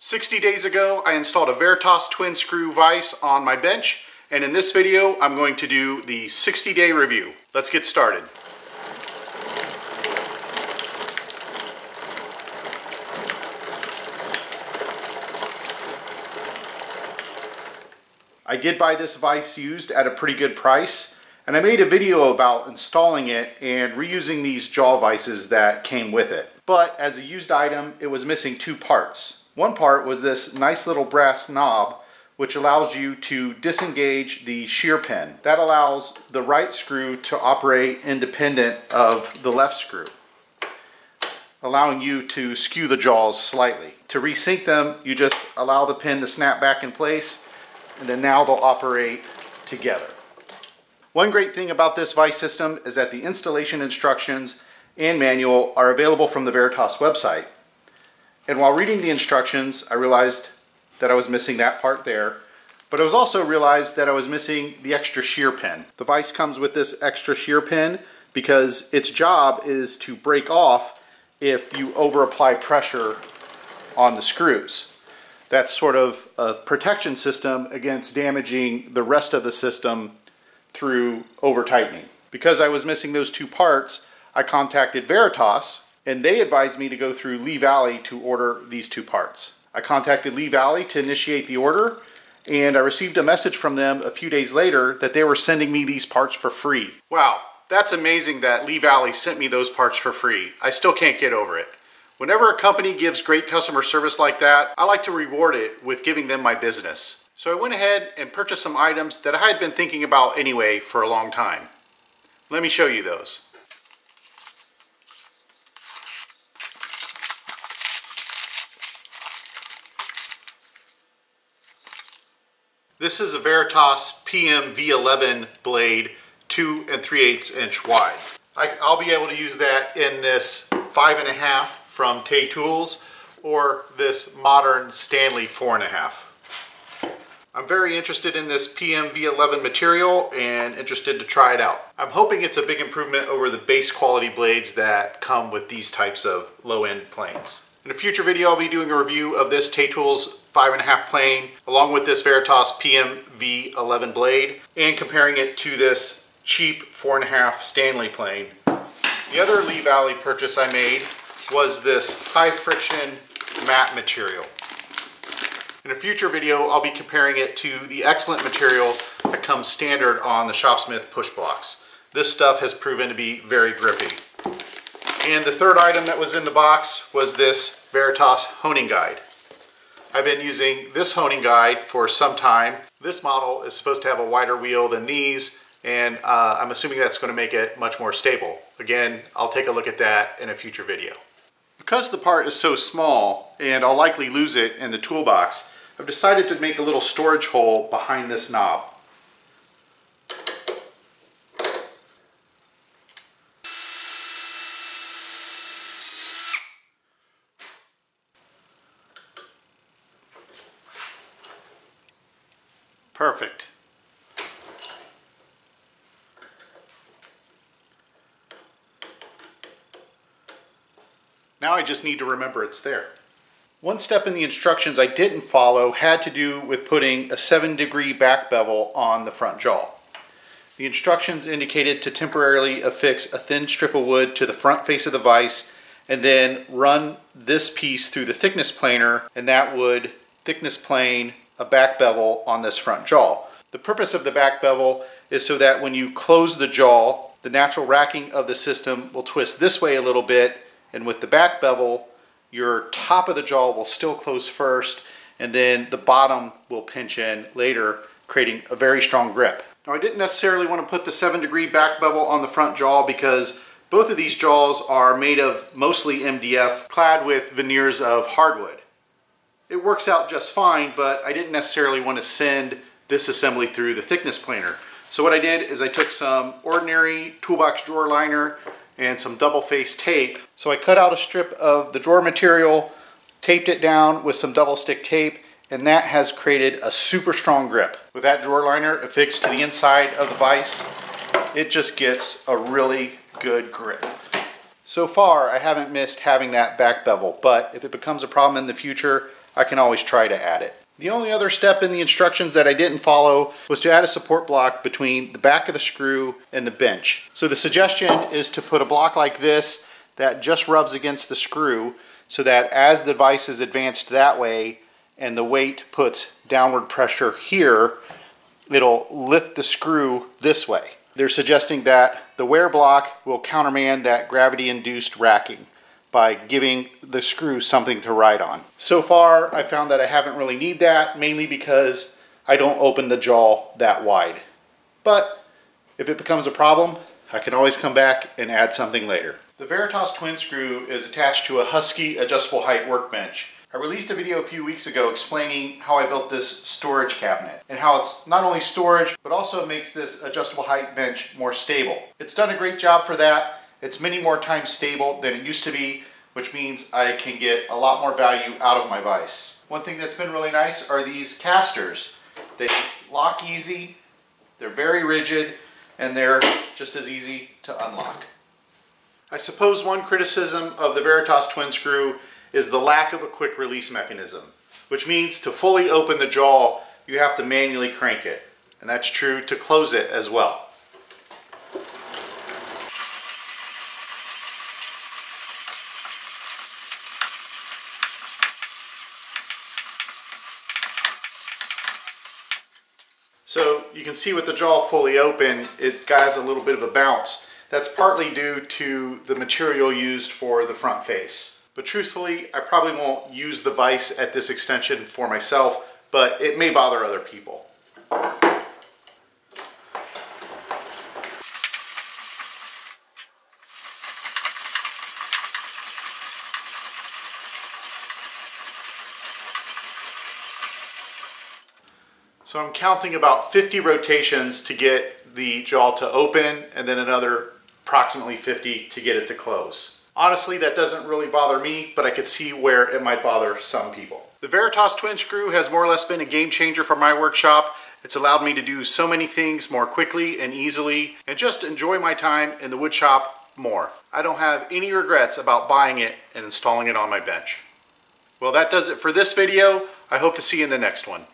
60 days ago, I installed a Veritas twin screw vise on my bench, and in this video, I'm going to do the 60 day review. Let's get started. I did buy this vise used at a pretty good price, and I made a video about installing it and reusing these jaw vices that came with it. But as a used item, it was missing two parts. One part was this nice little brass knob which allows you to disengage the shear pin. That allows the right screw to operate independent of the left screw, allowing you to skew the jaws slightly. To resync them, you just allow the pin to snap back in place, and then now they'll operate together. One great thing about this vice system is that the installation instructions and manual are available from the Veritas website. And while reading the instructions, I realized that I was missing that part there, but I was also realized that I was missing the extra shear pin. The vise comes with this extra shear pin because its job is to break off if you over apply pressure on the screws. That's sort of a protection system against damaging the rest of the system through over tightening. Because I was missing those two parts, I contacted Veritas and they advised me to go through Lee Valley to order these two parts. I contacted Lee Valley to initiate the order, and I received a message from them a few days later that they were sending me these parts for free. Wow, that's amazing that Lee Valley sent me those parts for free. I still can't get over it. Whenever a company gives great customer service like that, I like to reward it with giving them my business. So I went ahead and purchased some items that I had been thinking about anyway for a long time. Let me show you those. This is a Veritas PM V11 blade, 2 and 3 8 inch wide. I, will be able to use that in this 5.5 from Tay Tools or this modern Stanley 4.5. I'm very interested in this PM V11 material and interested to try it out. I'm hoping it's a big improvement over the base quality blades that come with these types of low-end planes. In a future video, I'll be doing a review of this Tay Tools 5.5 plane, along with this Veritas PM V11 blade, and comparing it to this cheap 4.5 Stanley plane. The other Lee Valley purchase I made was this high friction mat material. In a future video, I'll be comparing it to the excellent material that comes standard on the Shopsmith push blocks. This stuff has proven to be very grippy. And the third item that was in the box was this Veritas honing guide. I've been using this honing guide for some time. This model is supposed to have a wider wheel than these, and uh, I'm assuming that's going to make it much more stable. Again, I'll take a look at that in a future video. Because the part is so small, and I'll likely lose it in the toolbox, I've decided to make a little storage hole behind this knob. Perfect. Now I just need to remember it's there. One step in the instructions I didn't follow had to do with putting a 7 degree back bevel on the front jaw. The instructions indicated to temporarily affix a thin strip of wood to the front face of the vise and then run this piece through the thickness planer and that would thickness plane a back bevel on this front jaw. The purpose of the back bevel is so that when you close the jaw, the natural racking of the system will twist this way a little bit, and with the back bevel, your top of the jaw will still close first, and then the bottom will pinch in later, creating a very strong grip. Now I didn't necessarily want to put the 7 degree back bevel on the front jaw because both of these jaws are made of mostly MDF clad with veneers of hardwood it works out just fine, but I didn't necessarily want to send this assembly through the thickness planer. So what I did is I took some ordinary toolbox drawer liner and some double face tape. So I cut out a strip of the drawer material, taped it down with some double stick tape, and that has created a super strong grip. With that drawer liner affixed to the inside of the vise, it just gets a really good grip. So far, I haven't missed having that back bevel, but if it becomes a problem in the future, I can always try to add it. The only other step in the instructions that I didn't follow was to add a support block between the back of the screw and the bench. So the suggestion is to put a block like this that just rubs against the screw so that as the device is advanced that way and the weight puts downward pressure here, it'll lift the screw this way. They're suggesting that the wear block will countermand that gravity-induced racking by giving the screw something to ride on. So far, I found that I haven't really need that, mainly because I don't open the jaw that wide. But if it becomes a problem, I can always come back and add something later. The Veritas twin screw is attached to a Husky adjustable height workbench. I released a video a few weeks ago explaining how I built this storage cabinet and how it's not only storage but also makes this adjustable height bench more stable. It's done a great job for that. It's many more times stable than it used to be which means I can get a lot more value out of my vise. One thing that's been really nice are these casters. They lock easy, they're very rigid, and they're just as easy to unlock. I suppose one criticism of the Veritas twin screw is the lack of a quick release mechanism, which means to fully open the jaw, you have to manually crank it. And that's true to close it as well. So you can see with the jaw fully open, it has a little bit of a bounce. That's partly due to the material used for the front face. But truthfully, I probably won't use the vise at this extension for myself, but it may bother other people. So I'm counting about 50 rotations to get the jaw to open and then another approximately 50 to get it to close. Honestly, that doesn't really bother me, but I could see where it might bother some people. The Veritas twin screw has more or less been a game changer for my workshop. It's allowed me to do so many things more quickly and easily and just enjoy my time in the wood shop more. I don't have any regrets about buying it and installing it on my bench. Well, that does it for this video. I hope to see you in the next one.